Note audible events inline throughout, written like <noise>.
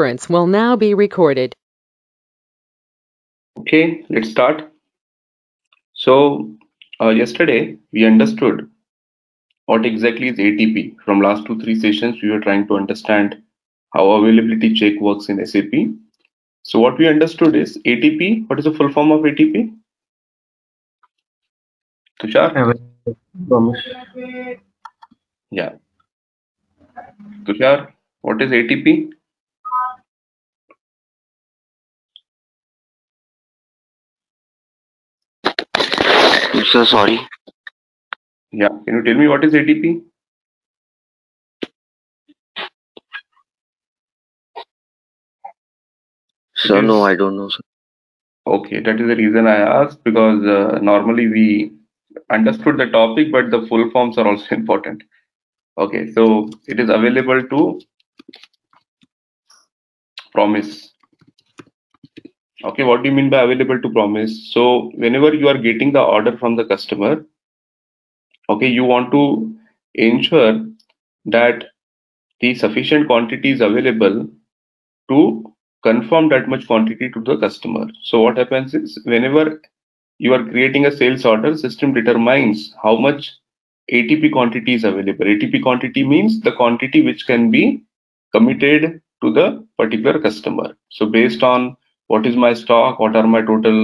conference will now be recorded. Okay, let's start. So, uh, yesterday we understood what exactly is ATP. From last two, three sessions, we were trying to understand how availability check works in SAP. So what we understood is ATP. What is the full form of ATP? Tushar? Promise. Yeah. Tushar, what is ATP? So sorry. Yeah. Can you tell me what is ATP? So It no, I don't know. Sir. Okay, that is the reason I asked because uh, normally we understood the topic, but the full forms are also <laughs> important. Okay, so it is available to promise. Okay, what do you mean by available to promise? So whenever you are getting the order from the customer, okay, you want to ensure that the sufficient quantity is available to confirm that much quantity to the customer. So what happens is whenever you are creating a sales order, system determines how much ATP quantity is available. ATP quantity means the quantity which can be committed to the particular customer. So based on what is my stock, what are my total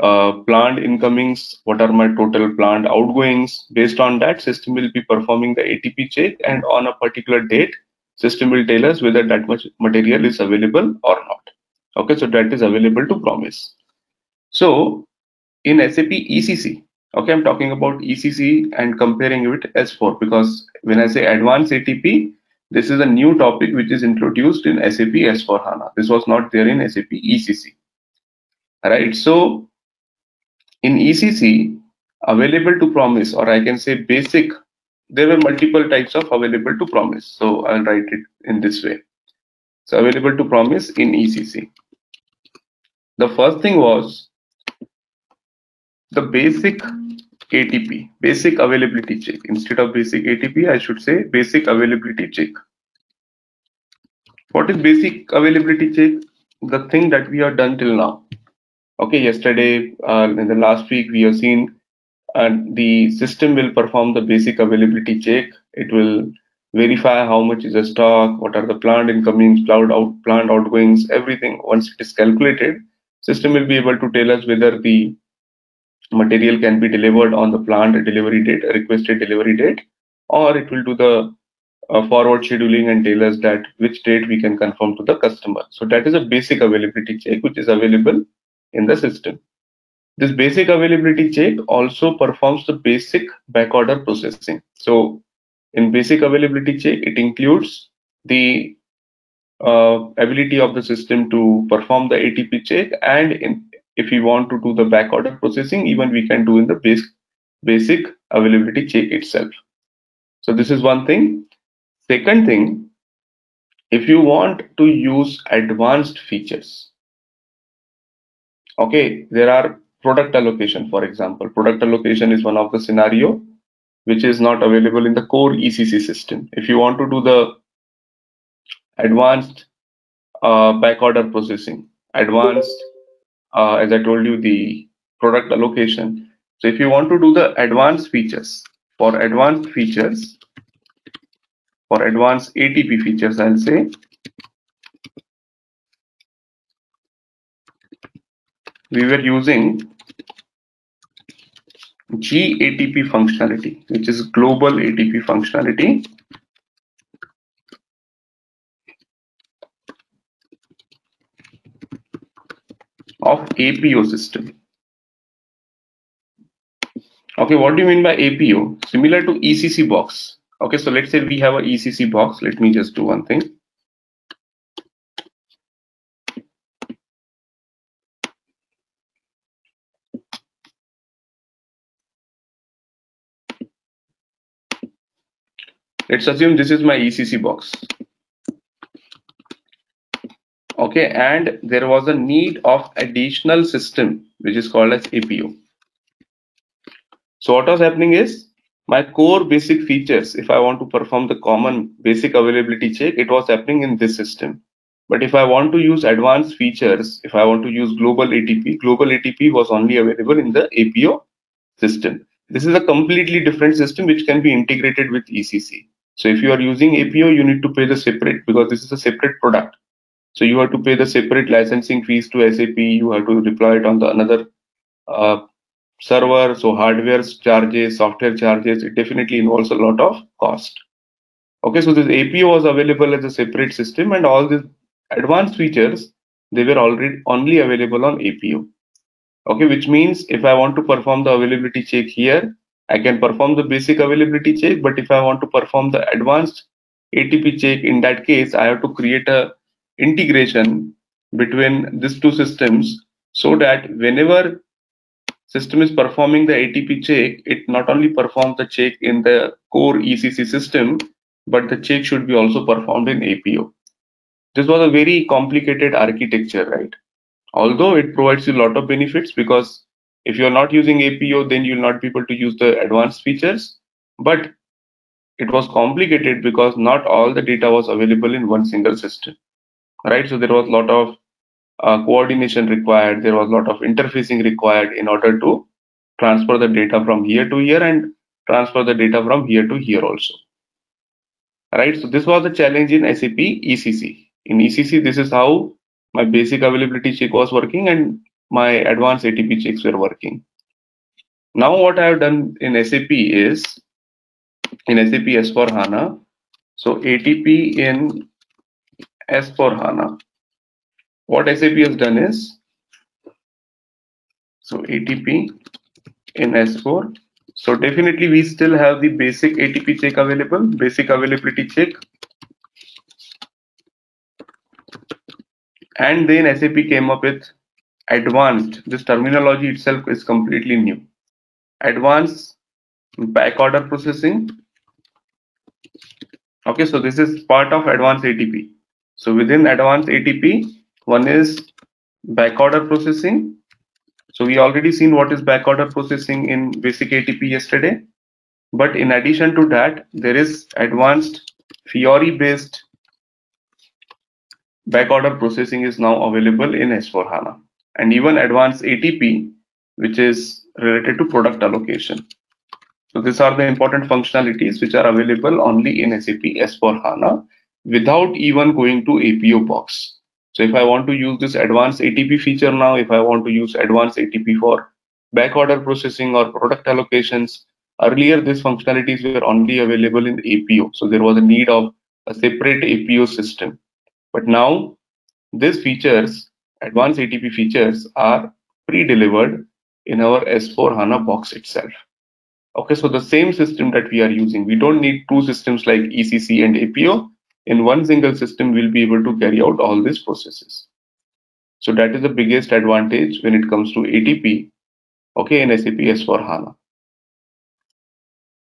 uh, planned incomings, what are my total planned outgoings, based on that system will be performing the ATP check and on a particular date system will tell us whether that much material is available or not. Okay, so that is available to promise. So in SAP ECC, okay, I'm talking about ECC and comparing it with S4 because when I say advanced ATP, this is a new topic which is introduced in SAP S4 HANA. This was not there in SAP ECC. Right, so in ECC, available to promise, or I can say basic there were multiple types of available to promise. So I'll write it in this way. So available to promise in ECC. The first thing was the basic ATP, basic availability check. Instead of basic ATP, I should say basic availability check. What is basic availability check? The thing that we have done till now. Okay, yesterday, uh, in the last week, we have seen and the system will perform the basic availability check. It will verify how much is the stock, what are the planned incomings, planned out, planned outgoings, everything. Once it is calculated, system will be able to tell us whether the material can be delivered on the planned delivery date, requested delivery date, or it will do the uh, forward scheduling and tell us that which date we can confirm to the customer. So that is a basic availability check which is available in the system. This basic availability check also performs the basic backorder processing. So in basic availability check, it includes the uh, ability of the system to perform the ATP check and in, if we want to do the backorder processing, even we can do in the base, basic availability check itself. So this is one thing. Second thing, if you want to use advanced features, okay, there are product allocation, for example. Product allocation is one of the scenario which is not available in the core ECC system. If you want to do the advanced uh, backorder processing, advanced, uh, as I told you, the product allocation. So if you want to do the advanced features, for advanced features, for advanced ATP features, I'll say, we were using GATP functionality, which is global ATP functionality. Of APO system. Okay, what do you mean by APO? Similar to ECC box. Okay, so let's say we have a ECC box. Let me just do one thing. Let's assume this is my ECC box. Okay, and there was a need of additional system, which is called as APO. So what was happening is my core basic features, if I want to perform the common basic availability check, it was happening in this system. But if I want to use advanced features, if I want to use global ATP, global ATP was only available in the APO system. This is a completely different system which can be integrated with ECC. So if you are using APO, you need to pay the separate because this is a separate product. So you have to pay the separate licensing fees to SAP. You have to deploy it on the another uh, server. So hardware charges, software charges. It definitely involves a lot of cost. Okay, so this APO was available as a separate system, and all these advanced features they were already only available on APO. Okay, which means if I want to perform the availability check here, I can perform the basic availability check. But if I want to perform the advanced ATP check, in that case, I have to create a integration between these two systems so that whenever system is performing the ATP check, it not only performs the check in the core ECC system, but the check should be also performed in APO. This was a very complicated architecture, right? Although it provides you a lot of benefits because if you're not using APO, then you'll not be able to use the advanced features. But it was complicated because not all the data was available in one single system right? So there was a lot of uh, coordination required. There was a lot of interfacing required in order to transfer the data from here to here and transfer the data from here to here also. Right. So this was the challenge in SAP ECC. In ECC, this is how my basic availability check was working and my advanced ATP checks were working. Now what I have done in SAP is in SAP S4 HANA. So ATP in S4 HANA. What SAP has done is, so ATP in S4. So definitely we still have the basic ATP check available, basic availability check. And then SAP came up with advanced. This terminology itself is completely new. Advanced backorder processing. Okay, so this is part of advanced ATP. So within advanced ATP, one is backorder processing. So we already seen what is backorder processing in basic ATP yesterday. But in addition to that, there is advanced Fiori based backorder processing is now available in S4 HANA and even advanced ATP, which is related to product allocation. So these are the important functionalities which are available only in SAP S4 HANA without even going to APO box. So if I want to use this advanced ATP feature now, if I want to use advanced ATP for backorder processing or product allocations, earlier these functionalities were only available in APO. So there was a need of a separate APO system. But now these features, advanced ATP features are pre-delivered in our S4 HANA box itself. Okay, so the same system that we are using, we don't need two systems like ECC and APO in one single system we'll be able to carry out all these processes. So that is the biggest advantage when it comes to atp okay in sap s4 hana.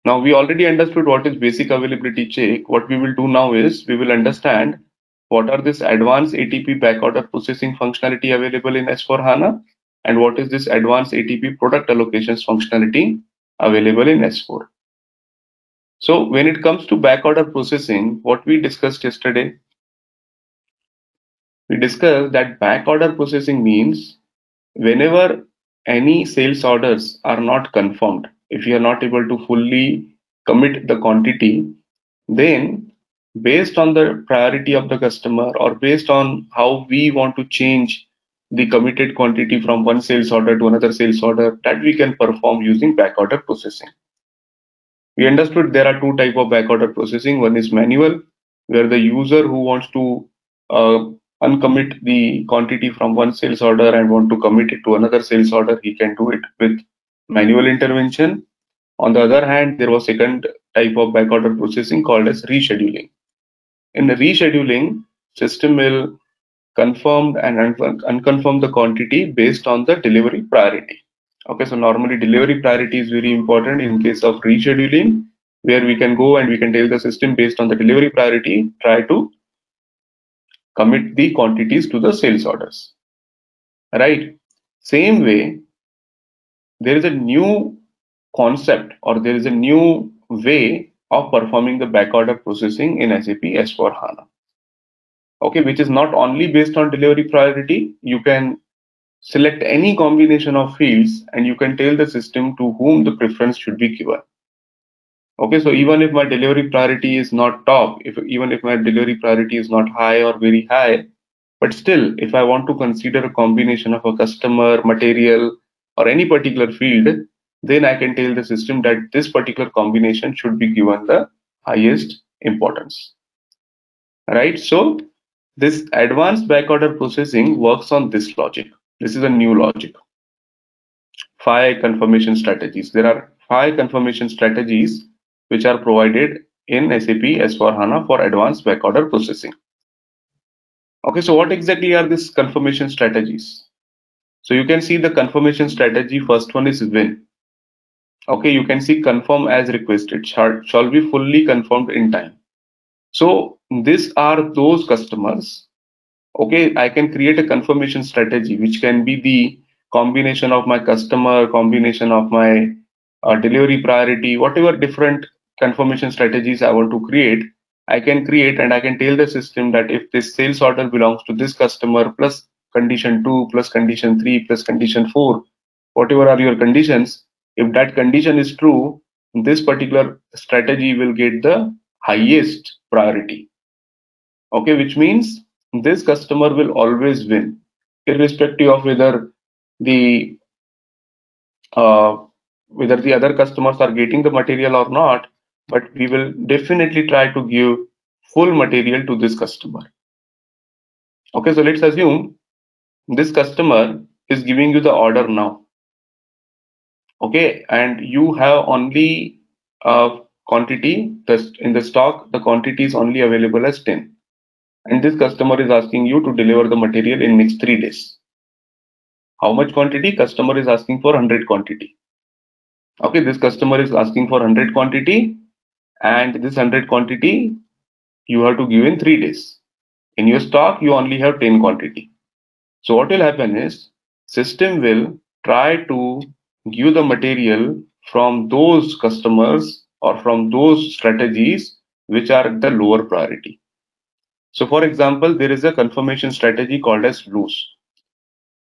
Now we already understood what is basic availability check. What we will do now is we will understand what are this advanced atp backorder processing functionality available in s4 hana and what is this advanced atp product allocations functionality available in s4 so when it comes to backorder processing, what we discussed yesterday, we discussed that backorder processing means whenever any sales orders are not confirmed, if you are not able to fully commit the quantity, then based on the priority of the customer or based on how we want to change the committed quantity from one sales order to another sales order that we can perform using backorder processing we understood there are two type of backorder processing. One is manual, where the user who wants to uh, uncommit the quantity from one sales order and want to commit it to another sales order, he can do it with manual intervention. On the other hand, there was second type of backorder processing called as rescheduling. In the rescheduling, system will confirm and unconfirm the quantity based on the delivery priority. Okay, so normally delivery priority is very important in case of rescheduling, where we can go and we can tell the system based on the delivery priority, try to commit the quantities to the sales orders. Right? Same way, there is a new concept or there is a new way of performing the backorder processing in SAP S4 HANA. okay, which is not only based on delivery priority, you can select any combination of fields and you can tell the system to whom the preference should be given. Okay, so even if my delivery priority is not top, if even if my delivery priority is not high or very high, but still, if I want to consider a combination of a customer, material, or any particular field, then I can tell the system that this particular combination should be given the highest importance. Right? So this advanced backorder processing works on this logic. This is a new logic. Five confirmation strategies. There are five confirmation strategies which are provided in SAP S4HANA for advanced backorder processing. Okay, so what exactly are these confirmation strategies? So you can see the confirmation strategy. First one is win. Okay, you can see confirm as requested. Shall, shall be fully confirmed in time. So these are those customers okay i can create a confirmation strategy which can be the combination of my customer combination of my uh, delivery priority whatever different confirmation strategies i want to create i can create and i can tell the system that if this sales order belongs to this customer plus condition 2 plus condition 3 plus condition 4 whatever are your conditions if that condition is true this particular strategy will get the highest priority. Okay which means this customer will always win, irrespective of whether the uh, whether the other customers are getting the material or not. But we will definitely try to give full material to this customer. Okay, so let's assume this customer is giving you the order now. Okay, and you have only a quantity in the stock, the quantity is only available as 10 and this customer is asking you to deliver the material in next three days. How much quantity? Customer is asking for 100 quantity. Okay, this customer is asking for 100 quantity and this 100 quantity you have to give in three days. In your stock, you only have 10 quantity. So what will happen is system will try to give the material from those customers or from those strategies which are the lower priority. So for example, there is a confirmation strategy called as loose,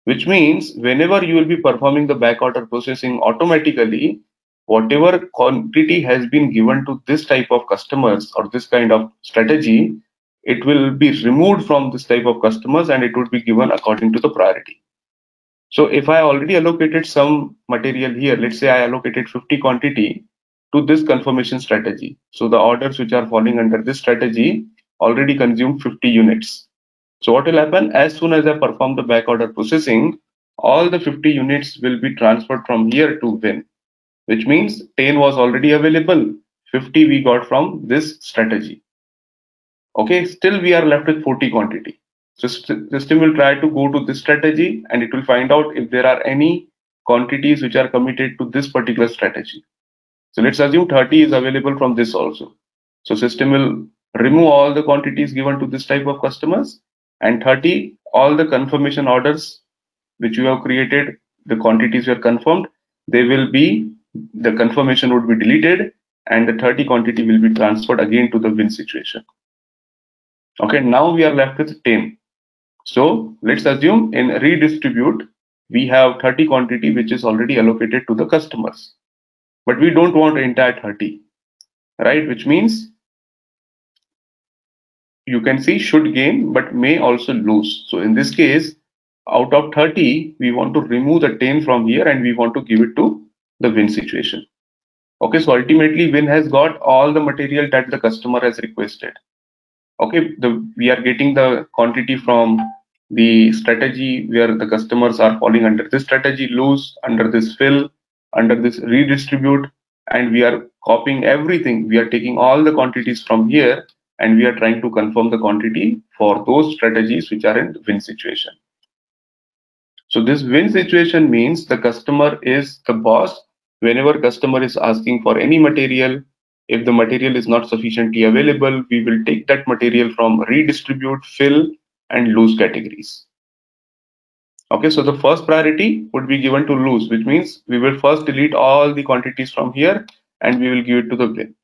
which means whenever you will be performing the backorder processing automatically, whatever quantity has been given to this type of customers or this kind of strategy, it will be removed from this type of customers and it would be given according to the priority. So if I already allocated some material here, let's say I allocated 50 quantity to this confirmation strategy. So the orders which are falling under this strategy already consumed 50 units. So what will happen as soon as I perform the backorder processing, all the 50 units will be transferred from here to Win, which means 10 was already available, 50 we got from this strategy. Okay, still we are left with 40 quantity. So system will try to go to this strategy and it will find out if there are any quantities which are committed to this particular strategy. So let's assume 30 is available from this also. So system will remove all the quantities given to this type of customers and 30 all the confirmation orders which you have created the quantities were confirmed they will be the confirmation would be deleted and the 30 quantity will be transferred again to the win situation. Okay now we are left with 10 so let's assume in redistribute we have 30 quantity which is already allocated to the customers. But we don't want entire 30 right? Which means you can see should gain but may also lose. So in this case, out of 30, we want to remove the 10 from here and we want to give it to the win situation. Okay, so ultimately win has got all the material that the customer has requested. Okay, the we are getting the quantity from the strategy where the customers are falling under this strategy, lose, under this fill, under this redistribute, and we are copying everything. We are taking all the quantities from here and we are trying to confirm the quantity for those strategies which are in win situation. So this win situation means the customer is the boss. Whenever customer is asking for any material, if the material is not sufficiently available, we will take that material from redistribute, fill, and lose categories. Okay, so the first priority would be given to lose, which means we will first delete all the quantities from here and we will give it to the win.